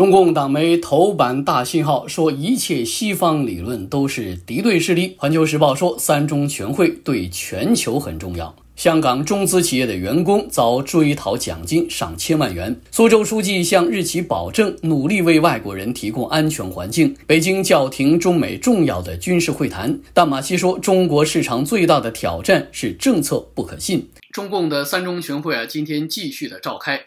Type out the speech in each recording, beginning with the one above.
中共党媒头版大信号说，一切西方理论都是敌对势力。环球时报说，三中全会对全球很重要。香港中资企业的员工遭追讨奖金上千万元。苏州书记向日企保证努力为外国人提供安全环境。北京叫停中美重要的军事会谈。大马西说，中国市场最大的挑战是政策不可信。中共的三中全会啊，今天继续的召开。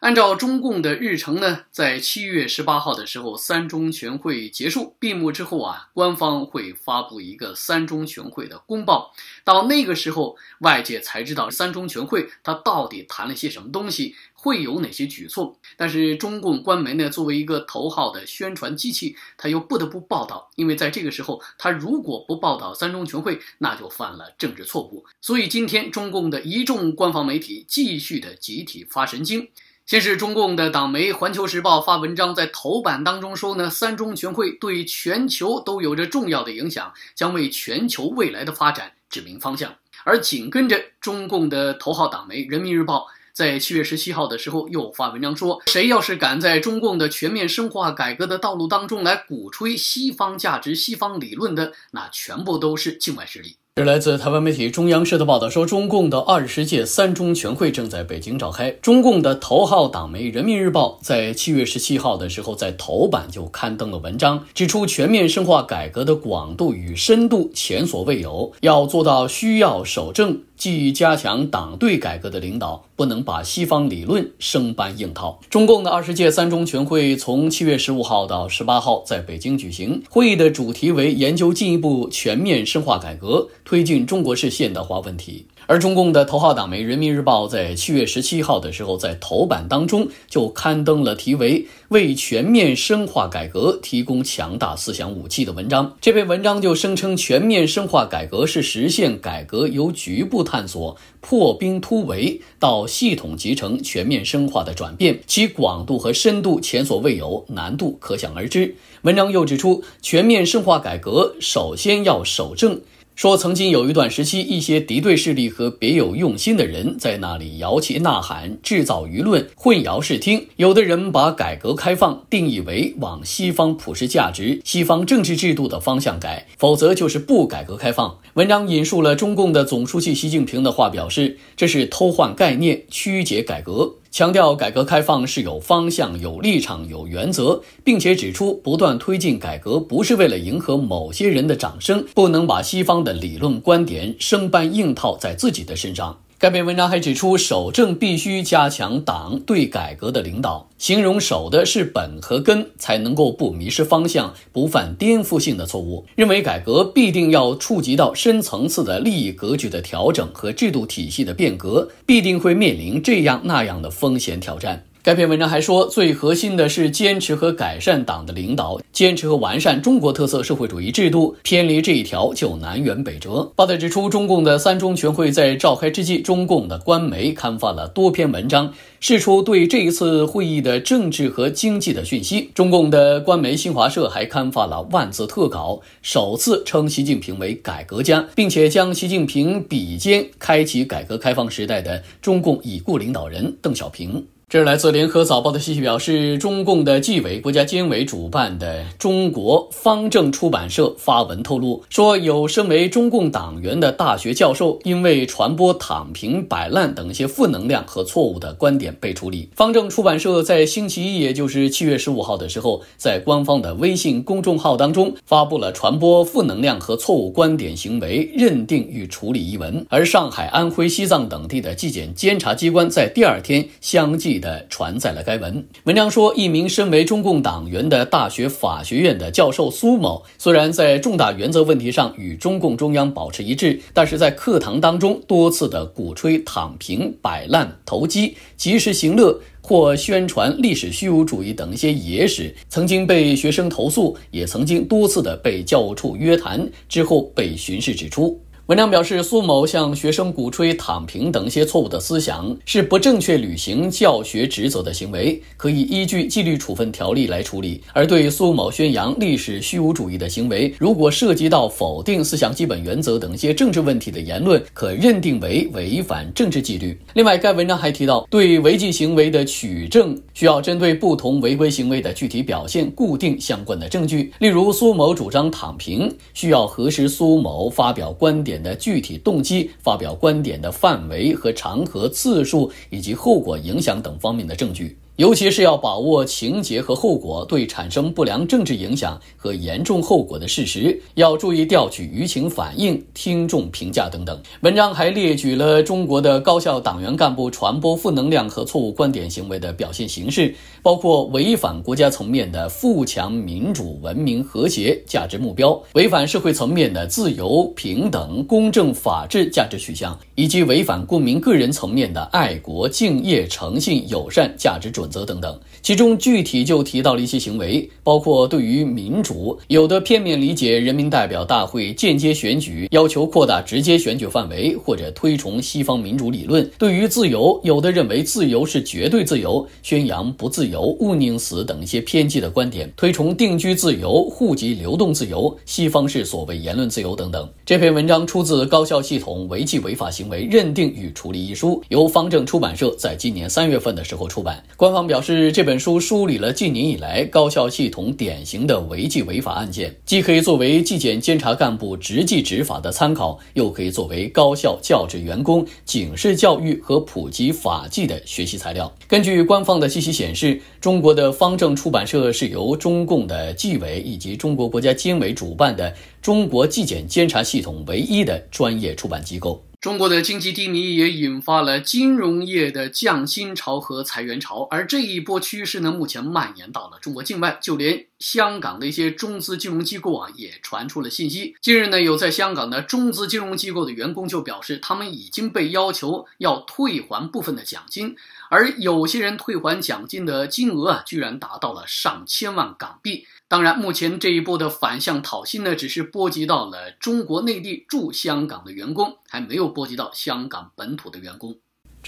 按照中共的日程呢，在七月十八号的时候，三中全会结束闭幕之后啊，官方会发布一个三中全会的公报。到那个时候，外界才知道三中全会它到底谈了些什么东西，会有哪些举措。但是中共官媒呢，作为一个头号的宣传机器，他又不得不报道，因为在这个时候，他如果不报道三中全会，那就犯了政治错误。所以今天中共的一众官方媒体继续的集体发神经。先是中共的党媒《环球时报》发文章，在头版当中说呢，三中全会对全球都有着重要的影响，将为全球未来的发展指明方向。而紧跟着，中共的头号党媒《人民日报》在七月十七号的时候又发文章说，谁要是敢在中共的全面深化改革的道路当中来鼓吹西方价值、西方理论的，那全部都是境外势力。这来自台湾媒体中央社的报道说，中共的二十届三中全会正在北京召开。中共的头号党媒《人民日报》在七月十七号的时候，在头版就刊登了文章，指出全面深化改革的广度与深度前所未有，要做到需要守正。既加强党对改革的领导，不能把西方理论生搬硬套。中共的二十届三中全会从七月十五号到十八号在北京举行，会议的主题为研究进一步全面深化改革，推进中国式现代化问题。而中共的头号党媒《人民日报》在七月十七号的时候，在头版当中就刊登了题为“为全面深化改革提供强大思想武器”的文章。这篇文章就声称，全面深化改革是实现改革由局部探索、破冰突围到系统集成、全面深化的转变，其广度和深度前所未有，难度可想而知。文章又指出，全面深化改革首先要守正。说曾经有一段时期，一些敌对势力和别有用心的人在那里摇旗呐喊，制造舆论，混淆视听。有的人把改革开放定义为往西方普世价值、西方政治制度的方向改，否则就是不改革开放。文章引述了中共的总书记习近平的话，表示这是偷换概念、曲解改革。强调改革开放是有方向、有立场、有原则，并且指出不断推进改革不是为了迎合某些人的掌声，不能把西方的理论观点生搬硬套在自己的身上。该篇文章还指出，守正必须加强党对改革的领导，形容守的是本和根，才能够不迷失方向，不犯颠覆性的错误。认为改革必定要触及到深层次的利益格局的调整和制度体系的变革，必定会面临这样那样的风险挑战。该篇文章还说，最核心的是坚持和改善党的领导，坚持和完善中国特色社会主义制度。偏离这一条，就南辕北辙。报道指出，中共的三中全会在召开之际，中共的官媒刊发了多篇文章，释出对这一次会议的政治和经济的讯息。中共的官媒新华社还刊发了万字特稿，首次称习近平为改革家，并且将习近平比肩开启改革开放时代的中共已故领导人邓小平。这是来自联合早报的信息，表示中共的纪委国家监委主办的中国方正出版社发文透露，说有身为中共党员的大学教授，因为传播躺平、摆烂等一些负能量和错误的观点被处理。方正出版社在星期一，也就是七月十五号的时候，在官方的微信公众号当中发布了传播负能量和错误观点行为认定与处理一文。而上海、安徽、西藏等地的纪检监察机关在第二天相继。的传载了该文文章说，一名身为中共党员的大学法学院的教授苏某，虽然在重大原则问题上与中共中央保持一致，但是在课堂当中多次的鼓吹躺平、摆烂、投机、及时行乐或宣传历史虚无主义等一些野史，曾经被学生投诉，也曾经多次的被教务处约谈，之后被巡视指出。文章表示，苏某向学生鼓吹躺平等一些错误的思想，是不正确履行教学职责的行为，可以依据纪律处分条例来处理。而对苏某宣扬历史虚无主义的行为，如果涉及到否定思想基本原则等一些政治问题的言论，可认定为违反政治纪律。另外，该文章还提到，对违纪行为的取证，需要针对不同违规行为的具体表现，固定相关的证据。例如，苏某主张躺平，需要核实苏某发表观点。的具体动机、发表观点的范围和场合、次数以及后果影响等方面的证据。尤其是要把握情节和后果对产生不良政治影响和严重后果的事实，要注意调取舆情反应、听众评价等等。文章还列举了中国的高校党员干部传播负能量和错误观点行为的表现形式，包括违反国家层面的富强、民主、文明、和谐价值目标，违反社会层面的自由、平等、公正、法治价值取向，以及违反公民个人层面的爱国、敬业、诚信、友善价值准。则等等，其中具体就提到了一些行为，包括对于民主，有的片面理解人民代表大会间接选举，要求扩大直接选举范围，或者推崇西方民主理论；对于自由，有的认为自由是绝对自由，宣扬不自由勿宁死等一些偏激的观点，推崇定居自由、户籍流动自由，西方式所谓言论自由等等。这篇文章出自《高校系统违纪违法行为认定与处理》一书，由方正出版社在今年三月份的时候出版，官方。表示这本书梳理了近年以来高校系统典型的违纪违法案件，既可以作为纪检监察干部执纪执法的参考，又可以作为高校教职员工警示教育和普及法纪的学习材料。根据官方的信息显示，中国的方正出版社是由中共的纪委以及中国国家监委主办的中国纪检监察系统唯一的专业出版机构。中国的经济低迷也引发了金融业的降薪潮和裁员潮，而这一波趋势呢，目前蔓延到了中国境外，就连香港的一些中资金融机构啊，也传出了信息。近日呢，有在香港的中资金融机构的员工就表示，他们已经被要求要退还部分的奖金，而有些人退还奖金的金额啊，居然达到了上千万港币。当然，目前这一波的反向讨薪呢，只是波及到了中国内地驻香港的员工，还没有波及到香港本土的员工。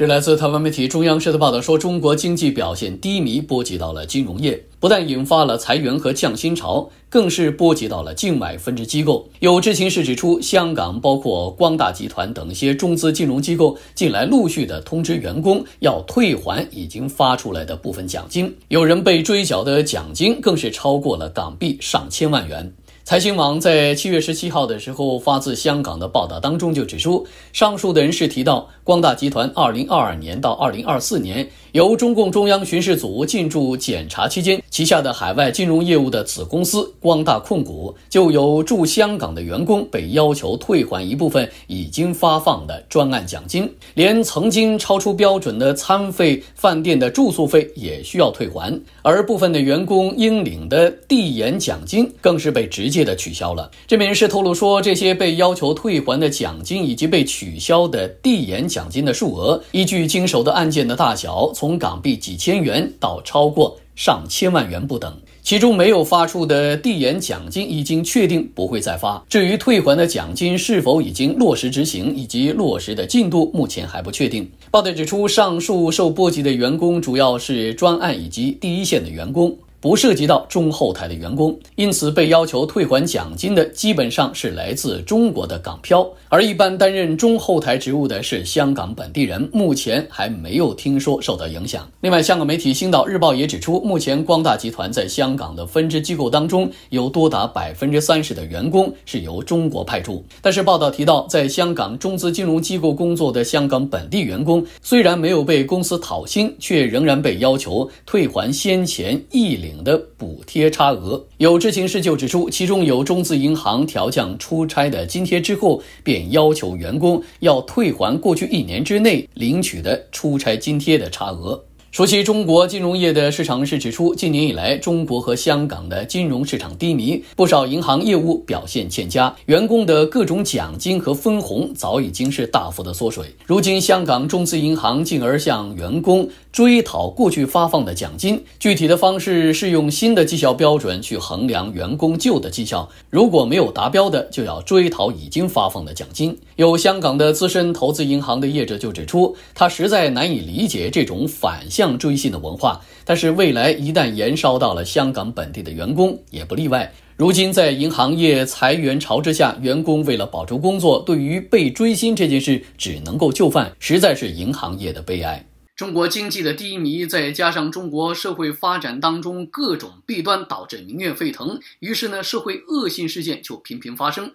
这来自台湾媒体中央社的报道说，中国经济表现低迷，波及到了金融业，不但引发了裁员和降薪潮，更是波及到了境外分支机构。有知情人士指出，香港包括光大集团等一些中资金融机构，近来陆续的通知员工要退还已经发出来的部分奖金，有人被追缴的奖金更是超过了港币上千万元。财新网在七月十七号的时候发自香港的报道当中就指出，上述的人士提到，光大集团二零二二年到二零二四年由中共中央巡视组进驻检查期间，旗下的海外金融业务的子公司光大控股就有驻香港的员工被要求退还一部分已经发放的专案奖金，连曾经超出标准的餐费、饭店的住宿费也需要退还，而部分的员工应领的递延奖金更是被直接。的取消了。这名人士透露说，这些被要求退还的奖金以及被取消的递延奖金的数额，依据经手的案件的大小，从港币几千元到超过上千万元不等。其中没有发出的递延奖金已经确定不会再发。至于退还的奖金是否已经落实执行以及落实的进度，目前还不确定。报道指出，上述受波及的员工主要是专案以及第一线的员工。不涉及到中后台的员工，因此被要求退还奖金的基本上是来自中国的港漂，而一般担任中后台职务的是香港本地人，目前还没有听说受到影响。另外，香港媒体《星岛日报》也指出，目前光大集团在香港的分支机构当中，有多达百分之三十的员工是由中国派驻。但是，报道提到，在香港中资金融机构工作的香港本地员工，虽然没有被公司讨薪，却仍然被要求退还先前一领。的补贴差额，有知情事就指出，其中有中资银行调降出差的津贴之后，便要求员工要退还过去一年之内领取的出差津贴的差额。熟悉中国金融业的市场是指出，近年以来，中国和香港的金融市场低迷，不少银行业务表现欠佳，员工的各种奖金和分红早已经是大幅的缩水。如今，香港中资银行进而向员工追讨过去发放的奖金，具体的方式是用新的绩效标准去衡量员工旧的绩效，如果没有达标的，就要追讨已经发放的奖金。有香港的资深投资银行的业者就指出，他实在难以理解这种反向。追薪的文化，但是未来一旦延烧到了香港本地的员工，也不例外。如今在银行业裁员潮之下，员工为了保住工作，对于被追薪这件事只能够就范，实在是银行业的悲哀。中国经济的低迷，再加上中国社会发展当中各种弊端，导致民怨沸腾，于是呢，社会恶性事件就频频发生。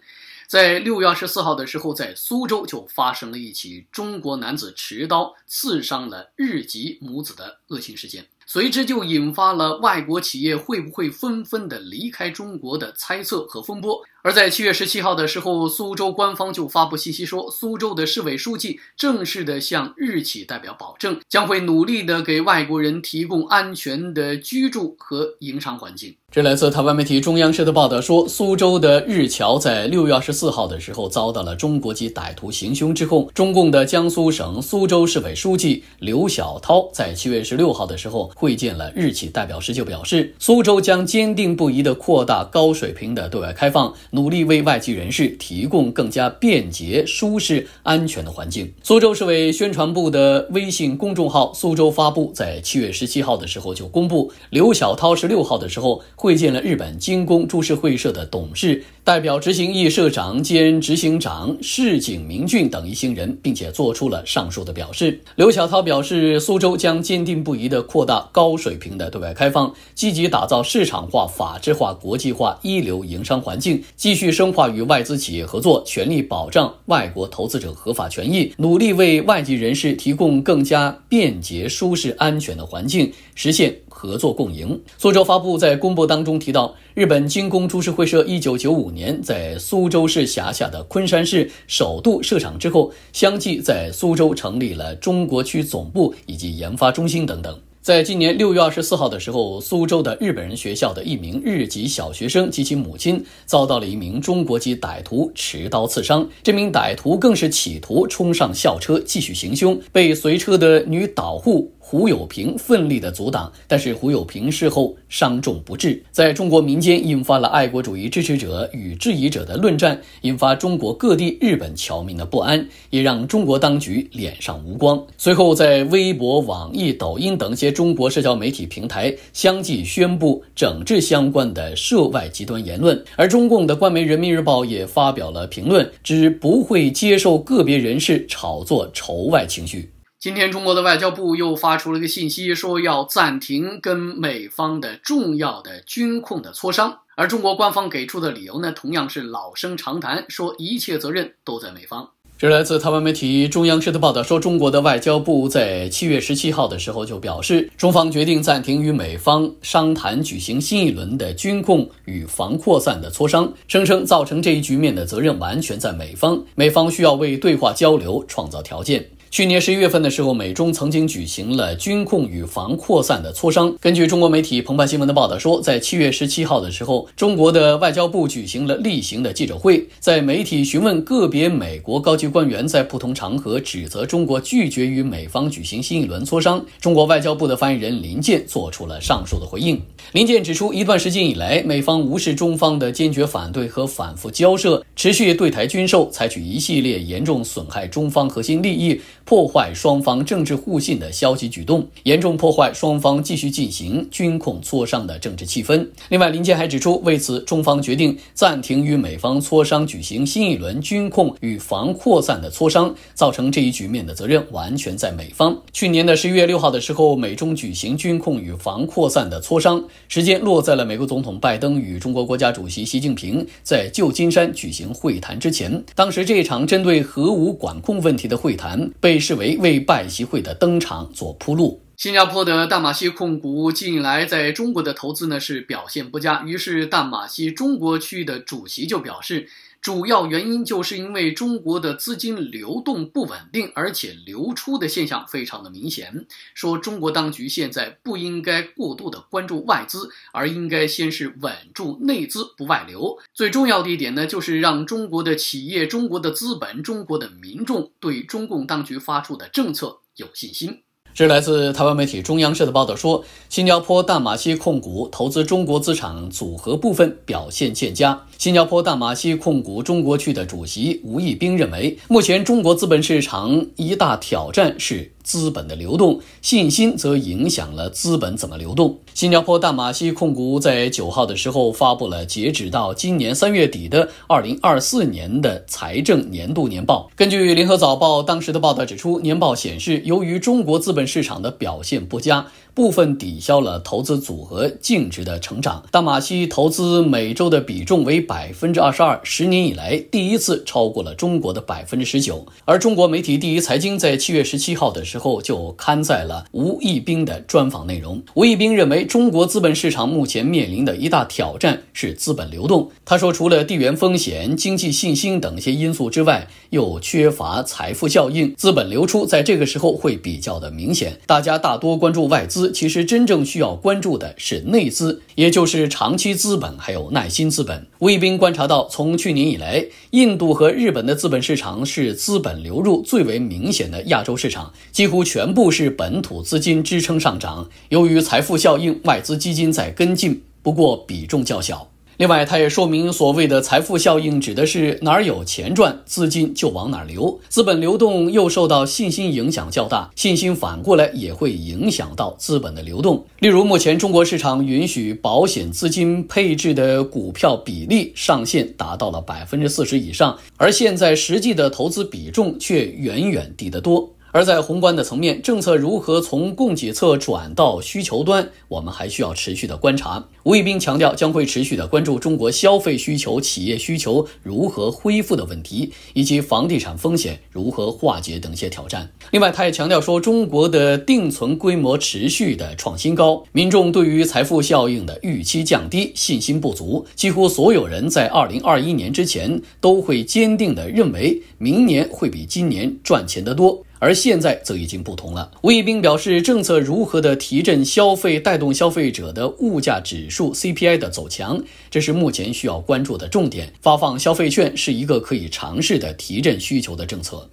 在六月二十四号的时候，在苏州就发生了一起中国男子持刀刺伤了日籍母子的恶性事件。随之就引发了外国企业会不会纷纷的离开中国的猜测和风波。而在七月十七号的时候，苏州官方就发布信息说，苏州的市委书记正式的向日企代表保证，将会努力的给外国人提供安全的居住和营商环境。这来自台湾媒体中央社的报道说，苏州的日侨在六月二十四号的时候遭到了中国籍歹徒行凶之后，中共的江苏省苏州市委书记刘晓涛在七月十六号的时候。会见了日企代表时，就表示苏州将坚定不移地扩大高水平的对外开放，努力为外籍人士提供更加便捷、舒适、安全的环境。苏州市委宣传部的微信公众号“苏州发布”在七月十七号的时候就公布，刘晓涛十六号的时候会见了日本精工株式会社的董事、代表执行役社长兼执行长市井明俊等一行人，并且做出了上述的表示。刘晓涛表示，苏州将坚定不移地扩大。高水平的对外开放，积极打造市场化、法治化、国际化一流营商环境，继续深化与外资企业合作，全力保障外国投资者合法权益，努力为外籍人士提供更加便捷、舒适、安全的环境，实现合作共赢。苏州发布在公布当中提到，日本精工株式会社一九九五年在苏州市辖下的昆山市首度设厂之后，相继在苏州成立了中国区总部以及研发中心等等。在今年六月二十四号的时候，苏州的日本人学校的一名日籍小学生及其母亲遭到了一名中国籍歹徒持刀刺伤。这名歹徒更是企图冲上校车继续行凶，被随车的女导护。胡友平奋力的阻挡，但是胡友平事后伤重不治，在中国民间引发了爱国主义支持者与质疑者的论战，引发中国各地日本侨民的不安，也让中国当局脸上无光。随后，在微博、网易、抖音等一些中国社交媒体平台相继宣布整治相关的涉外极端言论，而中共的官媒《人民日报》也发表了评论，指不会接受个别人士炒作仇外情绪。今天，中国的外交部又发出了个信息，说要暂停跟美方的重要的军控的磋商。而中国官方给出的理由呢，同样是老生常谈，说一切责任都在美方。这来自台湾媒体中央社的报道说，中国的外交部在七月十七号的时候就表示，中方决定暂停与美方商谈举行新一轮的军控与防扩散的磋商，声称造成这一局面的责任完全在美方，美方需要为对话交流创造条件。去年十一月份的时候，美中曾经举行了军控与防扩散的磋商。根据中国媒体澎湃新闻的报道说，在七月十七号的时候，中国的外交部举行了例行的记者会，在媒体询问个别美国高级官员在不同场合指责中国拒绝与美方举行新一轮磋商，中国外交部的发言人林健做出了上述的回应。林健指出，一段时间以来，美方无视中方的坚决反对和反复交涉，持续对台军售，采取一系列严重损害中方核心利益。破坏双方政治互信的消极举动，严重破坏双方继续进行军控磋商的政治气氛。另外，林健还指出，为此，中方决定暂停与美方磋商举行新一轮军控与防扩散的磋商，造成这一局面的责任完全在美方。去年的十一月六号的时候，美中举行军控与防扩散的磋商，时间落在了美国总统拜登与中国国家主席习近平在旧金山举行会谈之前。当时，这一场针对核武管控问题的会谈被。被视为为拜习会的登场做铺路。新加坡的大马锡控股近来在中国的投资呢是表现不佳，于是大马锡中国区的主席就表示。主要原因就是因为中国的资金流动不稳定，而且流出的现象非常的明显。说中国当局现在不应该过度的关注外资，而应该先是稳住内资不外流。最重要的一点呢，就是让中国的企业、中国的资本、中国的民众对中共当局发出的政策有信心。这来自台湾媒体中央社的报道说，新加坡淡马锡控股投资中国资产组合部分表现欠佳。新加坡淡马锡控股中国区的主席吴义兵认为，目前中国资本市场一大挑战是。资本的流动信心则影响了资本怎么流动。新加坡大马锡控股在九号的时候发布了截止到今年三月底的二零二四年的财政年度年报。根据联合早报当时的报道指出，年报显示，由于中国资本市场的表现不佳。部分抵消了投资组合净值的成长。大马锡投资美洲的比重为百分之二十二，十年以来第一次超过了中国的百分之十九。而中国媒体第一财经在七月十七号的时候就刊载了吴义兵的专访内容。吴义兵认为，中国资本市场目前面临的一大挑战是资本流动。他说，除了地缘风险、经济信心等一些因素之外，又缺乏财富效应，资本流出在这个时候会比较的明显。大家大多关注外资。其实真正需要关注的是内资，也就是长期资本，还有耐心资本。魏兵观察到，从去年以来，印度和日本的资本市场是资本流入最为明显的亚洲市场，几乎全部是本土资金支撑上涨。由于财富效应，外资基金在跟进，不过比重较小。另外，它也说明，所谓的财富效应指的是哪儿有钱赚，资金就往哪儿流。资本流动又受到信心影响较大，信心反过来也会影响到资本的流动。例如，目前中国市场允许保险资金配置的股票比例上限达到了百分之四十以上，而现在实际的投资比重却远远低得多。而在宏观的层面，政策如何从供给侧转到需求端，我们还需要持续的观察。吴一兵强调，将会持续的关注中国消费需求、企业需求如何恢复的问题，以及房地产风险如何化解等一些挑战。另外，他也强调说，中国的定存规模持续的创新高，民众对于财富效应的预期降低，信心不足。几乎所有人在二零二一年之前都会坚定的认为，明年会比今年赚钱的多。而现在则已经不同了。吴一斌表示，政策如何的提振消费，带动消费者的物价指数 CPI 的走强，这是目前需要关注的重点。发放消费券是一个可以尝试的提振需求的政策。